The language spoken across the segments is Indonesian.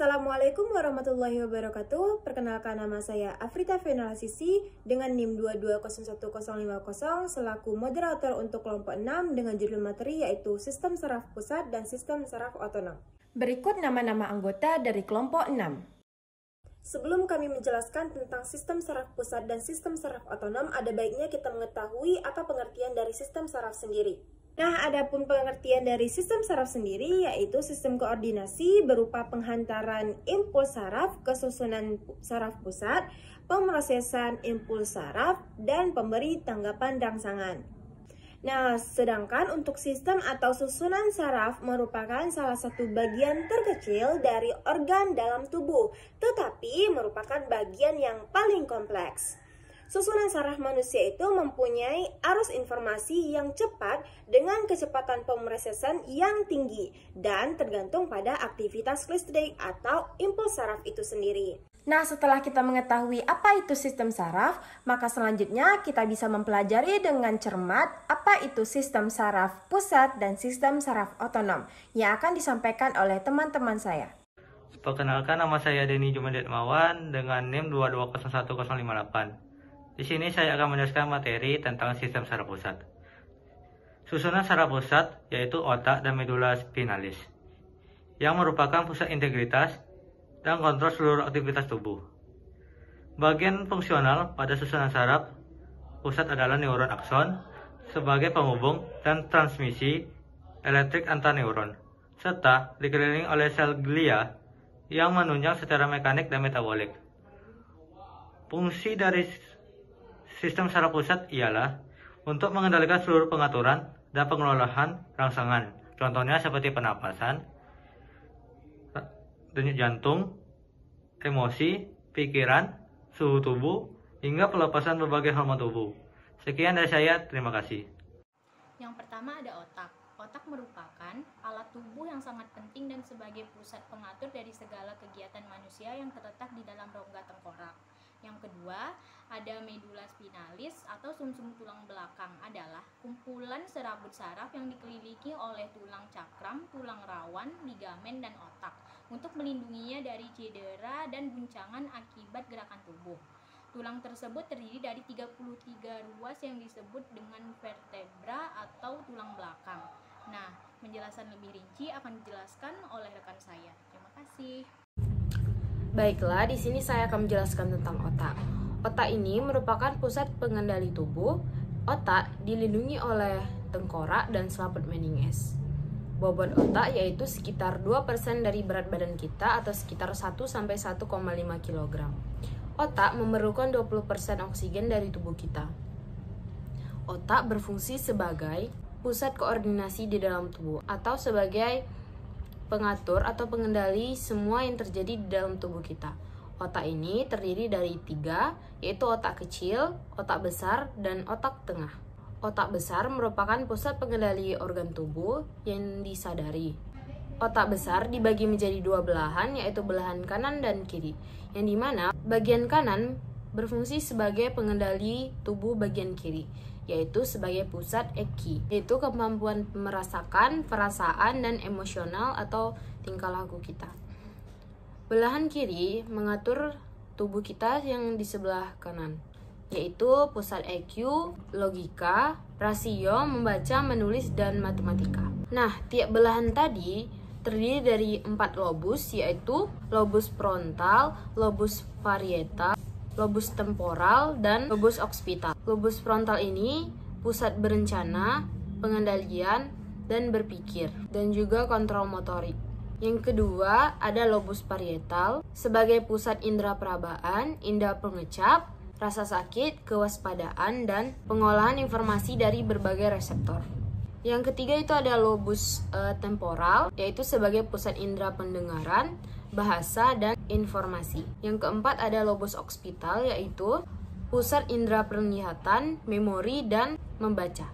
Assalamualaikum warahmatullahi wabarakatuh. Perkenalkan nama saya Afrita Venala Sisi dengan NIM 2201050 selaku moderator untuk kelompok 6 dengan judul materi yaitu Sistem Saraf Pusat dan Sistem Saraf Otonom. Berikut nama-nama anggota dari kelompok 6. Sebelum kami menjelaskan tentang sistem saraf pusat dan sistem saraf otonom, ada baiknya kita mengetahui apa pengertian dari sistem saraf sendiri. Nah, adapun pengertian dari sistem saraf sendiri yaitu sistem koordinasi berupa penghantaran impuls saraf ke susunan saraf pusat, pemrosesan impuls saraf, dan pemberi tanggapan rangsangan. Nah, sedangkan untuk sistem atau susunan saraf merupakan salah satu bagian terkecil dari organ dalam tubuh, tetapi merupakan bagian yang paling kompleks. Susunan saraf manusia itu mempunyai arus informasi yang cepat dengan kecepatan pemrosesan yang tinggi dan tergantung pada aktivitas listrik atau impuls saraf itu sendiri. Nah, setelah kita mengetahui apa itu sistem saraf, maka selanjutnya kita bisa mempelajari dengan cermat apa itu sistem saraf pusat dan sistem saraf otonom yang akan disampaikan oleh teman-teman saya. Perkenalkan nama saya Denny Jumandet Mawan dengan NIM 2201058. Di sini saya akan menjelaskan materi tentang sistem saraf pusat. Susunan saraf pusat yaitu otak dan medula spinalis, yang merupakan pusat integritas dan kontrol seluruh aktivitas tubuh. Bagian fungsional pada susunan saraf pusat adalah neuron akson sebagai penghubung dan transmisi elektrik antar neuron, serta dikelilingi oleh sel glia yang menunjang secara mekanik dan metabolik. Fungsi dari Sistem saraf pusat ialah untuk mengendalikan seluruh pengaturan dan pengelolaan rangsangan. Contohnya seperti penapasan, denyut jantung, emosi, pikiran, suhu tubuh, hingga pelepasan berbagai hormon tubuh. Sekian dari saya, terima kasih. Yang pertama ada otak. Otak merupakan alat tubuh yang sangat penting dan sebagai pusat pengatur dari segala kegiatan manusia yang terletak di dalam rongga tengkorak. Yang kedua, ada medula spinalis atau sumsum -sum tulang belakang adalah kumpulan serabut saraf yang dikelilingi oleh tulang cakram, tulang rawan, ligamen, dan otak untuk melindunginya dari cedera dan guncangan akibat gerakan tubuh. Tulang tersebut terdiri dari 33 ruas yang disebut dengan vertebra atau tulang belakang. Nah, penjelasan lebih rinci akan dijelaskan oleh rekan saya. Terima kasih. Baiklah, di sini saya akan menjelaskan tentang otak. Otak ini merupakan pusat pengendali tubuh. Otak dilindungi oleh tengkorak dan selaput meninges. Bobot otak yaitu sekitar 2% dari berat badan kita atau sekitar 1 sampai 1,5 kg. Otak memerlukan 20% oksigen dari tubuh kita. Otak berfungsi sebagai pusat koordinasi di dalam tubuh atau sebagai pengatur atau pengendali semua yang terjadi di dalam tubuh kita. Otak ini terdiri dari tiga, yaitu otak kecil, otak besar, dan otak tengah. Otak besar merupakan pusat pengendali organ tubuh yang disadari. Otak besar dibagi menjadi dua belahan, yaitu belahan kanan dan kiri, yang di mana bagian kanan berfungsi sebagai pengendali tubuh bagian kiri, yaitu sebagai pusat eki, yaitu kemampuan merasakan, perasaan, dan emosional atau tingkah laku kita. Belahan kiri mengatur tubuh kita yang di sebelah kanan, yaitu pusat EQ, logika, rasio, membaca, menulis, dan matematika. Nah, tiap belahan tadi terdiri dari empat lobus, yaitu lobus frontal, lobus parietal, lobus temporal, dan lobus occipital. Lobus frontal ini pusat berencana, pengendalian, dan berpikir, dan juga kontrol motorik. Yang kedua ada lobus parietal sebagai pusat indera perabaan, indera pengecap, rasa sakit, kewaspadaan, dan pengolahan informasi dari berbagai reseptor. Yang ketiga itu ada lobus uh, temporal, yaitu sebagai pusat indera pendengaran, bahasa, dan informasi. Yang keempat ada lobus occipital yaitu pusat indera penglihatan, memori, dan membaca.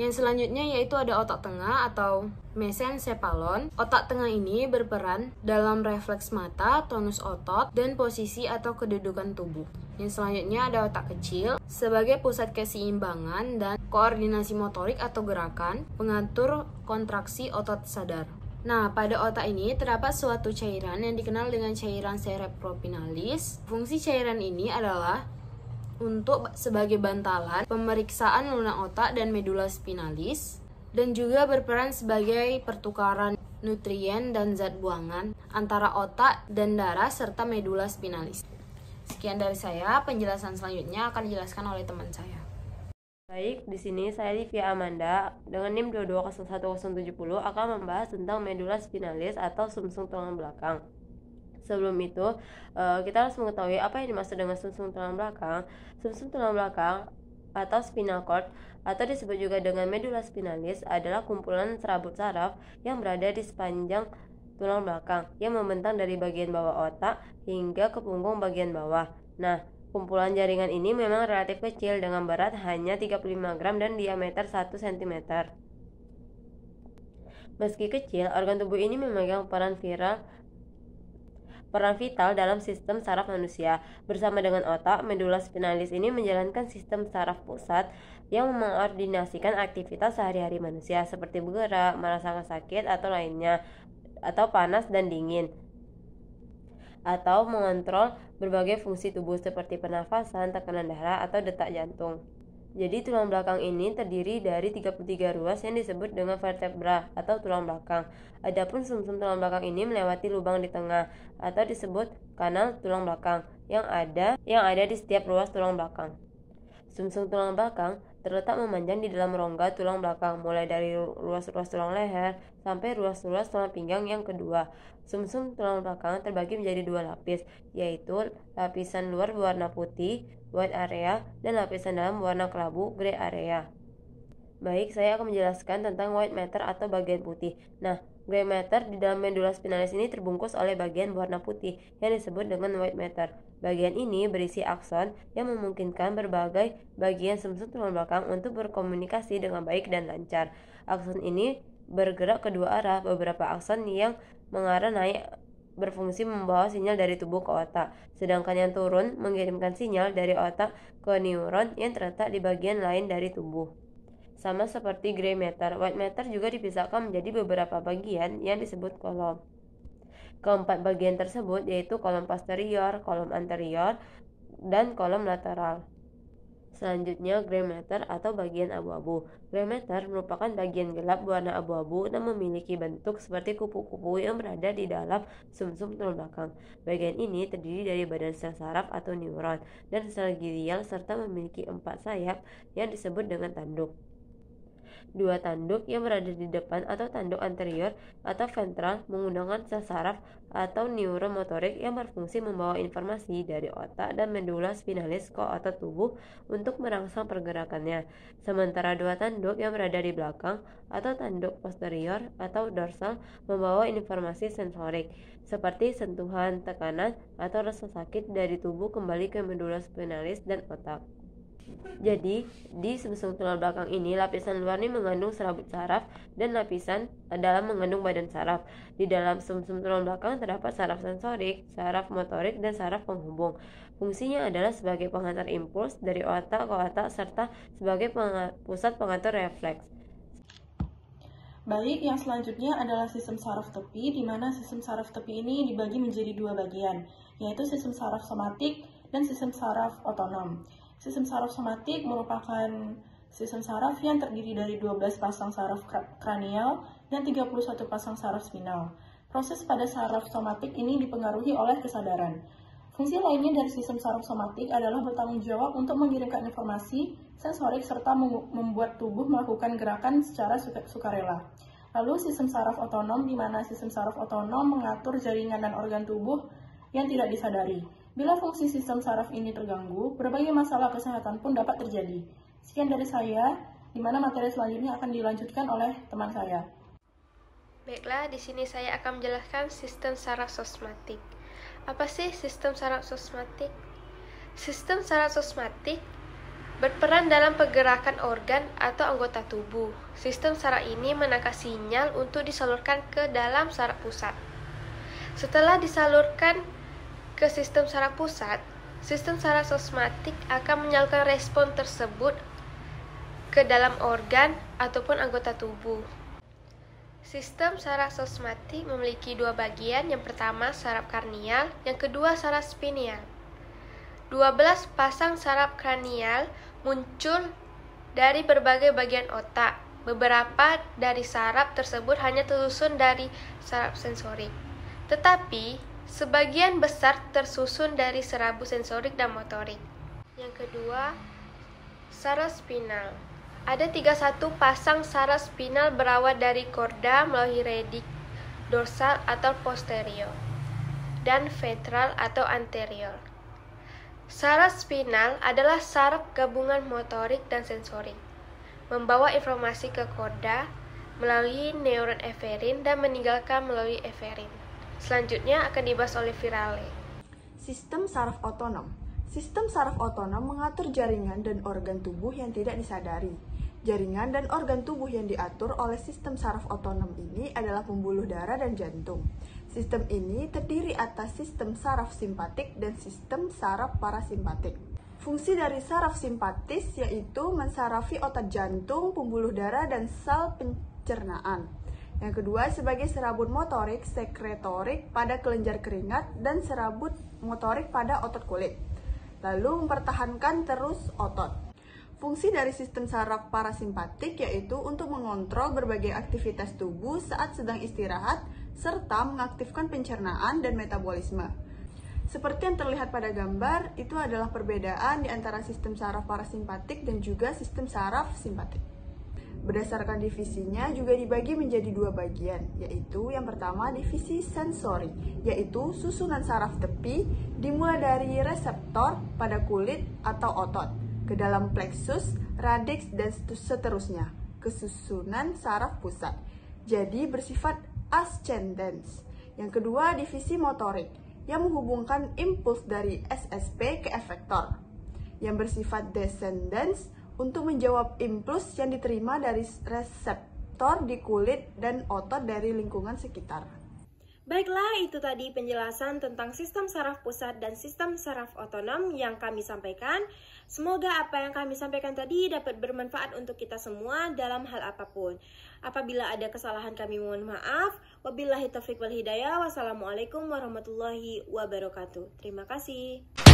Yang selanjutnya yaitu ada otak tengah atau mesencephalon. Otak tengah ini berperan dalam refleks mata, tonus otot, dan posisi atau kedudukan tubuh. Yang selanjutnya ada otak kecil sebagai pusat keseimbangan dan koordinasi motorik atau gerakan, pengatur kontraksi otot sadar. Nah, pada otak ini terdapat suatu cairan yang dikenal dengan cairan cerebropinalis. Fungsi cairan ini adalah untuk sebagai bantalan pemeriksaan lunak otak dan medula spinalis dan juga berperan sebagai pertukaran nutrien dan zat buangan antara otak dan darah serta medula spinalis. Sekian dari saya, penjelasan selanjutnya akan dijelaskan oleh teman saya. Baik, di sini saya Livia Amanda dengan NIM 2201070 akan membahas tentang medula spinalis atau sumsum tulang belakang. Sebelum itu, eh, kita harus mengetahui apa yang dimaksud dengan sumsum tulang belakang. Sumsum tulang belakang atau spinal cord atau disebut juga dengan medula spinalis adalah kumpulan serabut saraf yang berada di sepanjang tulang belakang yang membentang dari bagian bawah otak hingga ke punggung bagian bawah. Nah, Kumpulan jaringan ini memang relatif kecil dengan berat hanya 35 gram dan diameter 1 cm. Meski kecil, organ tubuh ini memegang peran viral peran vital dalam sistem saraf manusia. Bersama dengan otak, medula spinalis ini menjalankan sistem saraf pusat yang mengordinasikan aktivitas sehari-hari manusia seperti bergerak, merasakan sakit atau lainnya, atau panas dan dingin atau mengontrol berbagai fungsi tubuh seperti pernafasan, tekanan darah, atau detak jantung. Jadi tulang belakang ini terdiri dari 33 ruas yang disebut dengan vertebra atau tulang belakang. Adapun sumsum tulang belakang ini melewati lubang di tengah atau disebut kanal tulang belakang yang ada yang ada di setiap ruas tulang belakang. Sumsum tulang belakang terletak memanjang di dalam rongga tulang belakang mulai dari ruas-ruas tulang leher sampai ruas-ruas tulang pinggang yang kedua. Sumsum tulang belakang terbagi menjadi dua lapis, yaitu lapisan luar berwarna putih, white area, dan lapisan dalam berwarna kelabu, gray area. Baik, saya akan menjelaskan tentang white matter atau bagian putih. Nah, gray matter di dalam medula spinalis ini terbungkus oleh bagian berwarna putih yang disebut dengan white matter. Bagian ini berisi akson yang memungkinkan berbagai bagian sumsum tulang belakang untuk berkomunikasi dengan baik dan lancar. Akson ini bergerak kedua arah, beberapa akson yang mengarah naik berfungsi membawa sinyal dari tubuh ke otak, sedangkan yang turun mengirimkan sinyal dari otak ke neuron yang terletak di bagian lain dari tubuh. Sama seperti gray matter, white matter juga dipisahkan menjadi beberapa bagian yang disebut kolom. Keempat bagian tersebut yaitu kolom posterior, kolom anterior, dan kolom lateral. Selanjutnya, gray matter atau bagian abu-abu. Gray matter merupakan bagian gelap berwarna abu-abu dan memiliki bentuk seperti kupu-kupu yang berada di dalam sumsum tulang belakang. Bagian ini terdiri dari badan sel saraf atau neuron dan sel glial serta memiliki empat sayap yang disebut dengan tanduk dua tanduk yang berada di depan atau tanduk anterior atau ventral menggunakan sel saraf atau neuromotorik yang berfungsi membawa informasi dari otak dan medula spinalis ke otot tubuh untuk merangsang pergerakannya. Sementara dua tanduk yang berada di belakang atau tanduk posterior atau dorsal membawa informasi sensorik seperti sentuhan, tekanan, atau rasa sakit dari tubuh kembali ke medula spinalis dan otak. Jadi, di sumsum tulang belakang ini, lapisan luar ini mengandung serabut saraf dan lapisan dalam mengandung badan saraf. Di dalam sumsum tulang belakang terdapat saraf sensorik, saraf motorik, dan saraf penghubung. Fungsinya adalah sebagai pengantar impuls dari otak ke otak serta sebagai pusat pengatur refleks. Baik, yang selanjutnya adalah sistem saraf tepi, di mana sistem saraf tepi ini dibagi menjadi dua bagian, yaitu sistem saraf somatik dan sistem saraf otonom. Sistem saraf somatik merupakan sistem saraf yang terdiri dari 12 pasang saraf kranial dan 31 pasang saraf spinal. Proses pada saraf somatik ini dipengaruhi oleh kesadaran. Fungsi lainnya dari sistem saraf somatik adalah bertanggung jawab untuk mengirimkan informasi sensorik serta membuat tubuh melakukan gerakan secara sukarela. Lalu sistem saraf otonom di mana sistem saraf otonom mengatur jaringan dan organ tubuh yang tidak disadari. Bila fungsi sistem saraf ini terganggu, berbagai masalah kesehatan pun dapat terjadi. Sekian dari saya, di mana materi selanjutnya akan dilanjutkan oleh teman saya. Baiklah, di sini saya akan menjelaskan sistem saraf sosmatik. Apa sih sistem saraf sosmatik? Sistem saraf sosmatik berperan dalam pergerakan organ atau anggota tubuh. Sistem saraf ini menangkap sinyal untuk disalurkan ke dalam saraf pusat. Setelah disalurkan ke sistem saraf pusat, sistem saraf sosmatik akan menyalurkan respon tersebut ke dalam organ ataupun anggota tubuh. Sistem saraf sosmatik memiliki dua bagian, yang pertama saraf karnial, yang kedua saraf spinial. 12 pasang saraf kranial muncul dari berbagai bagian otak. Beberapa dari saraf tersebut hanya tersusun dari saraf sensorik. Tetapi, sebagian besar tersusun dari serabu sensorik dan motorik. Yang kedua, saraf spinal. Ada 31 pasang saraf spinal berawal dari korda melalui redik dorsal atau posterior dan ventral atau anterior. Saraf spinal adalah saraf gabungan motorik dan sensorik, membawa informasi ke korda melalui neuron eferin dan meninggalkan melalui eferin. Selanjutnya akan dibahas oleh Virale. Sistem saraf otonom. Sistem saraf otonom mengatur jaringan dan organ tubuh yang tidak disadari. Jaringan dan organ tubuh yang diatur oleh sistem saraf otonom ini adalah pembuluh darah dan jantung. Sistem ini terdiri atas sistem saraf simpatik dan sistem saraf parasimpatik. Fungsi dari saraf simpatis yaitu mensarafi otot jantung, pembuluh darah, dan sel pencernaan. Yang kedua sebagai serabut motorik sekretorik pada kelenjar keringat dan serabut motorik pada otot kulit. Lalu mempertahankan terus otot. Fungsi dari sistem saraf parasimpatik yaitu untuk mengontrol berbagai aktivitas tubuh saat sedang istirahat serta mengaktifkan pencernaan dan metabolisme. Seperti yang terlihat pada gambar, itu adalah perbedaan di antara sistem saraf parasimpatik dan juga sistem saraf simpatik. Berdasarkan divisinya juga dibagi menjadi dua bagian, yaitu yang pertama divisi sensori, yaitu susunan saraf tepi dimulai dari reseptor pada kulit atau otot ke dalam plexus, radix, dan seterusnya, kesusunan saraf pusat. Jadi bersifat ascendens. Yang kedua, divisi motorik yang menghubungkan impuls dari SSP ke efektor. Yang bersifat descendens untuk menjawab impuls yang diterima dari reseptor di kulit dan otot dari lingkungan sekitar. Baiklah, itu tadi penjelasan tentang sistem saraf pusat dan sistem saraf otonom yang kami sampaikan. Semoga apa yang kami sampaikan tadi dapat bermanfaat untuk kita semua dalam hal apa pun. Apabila ada kesalahan kami mohon maaf. Wabillahi taufiq wal hidayah. Wassalamualaikum warahmatullahi wabarakatuh. Terima kasih.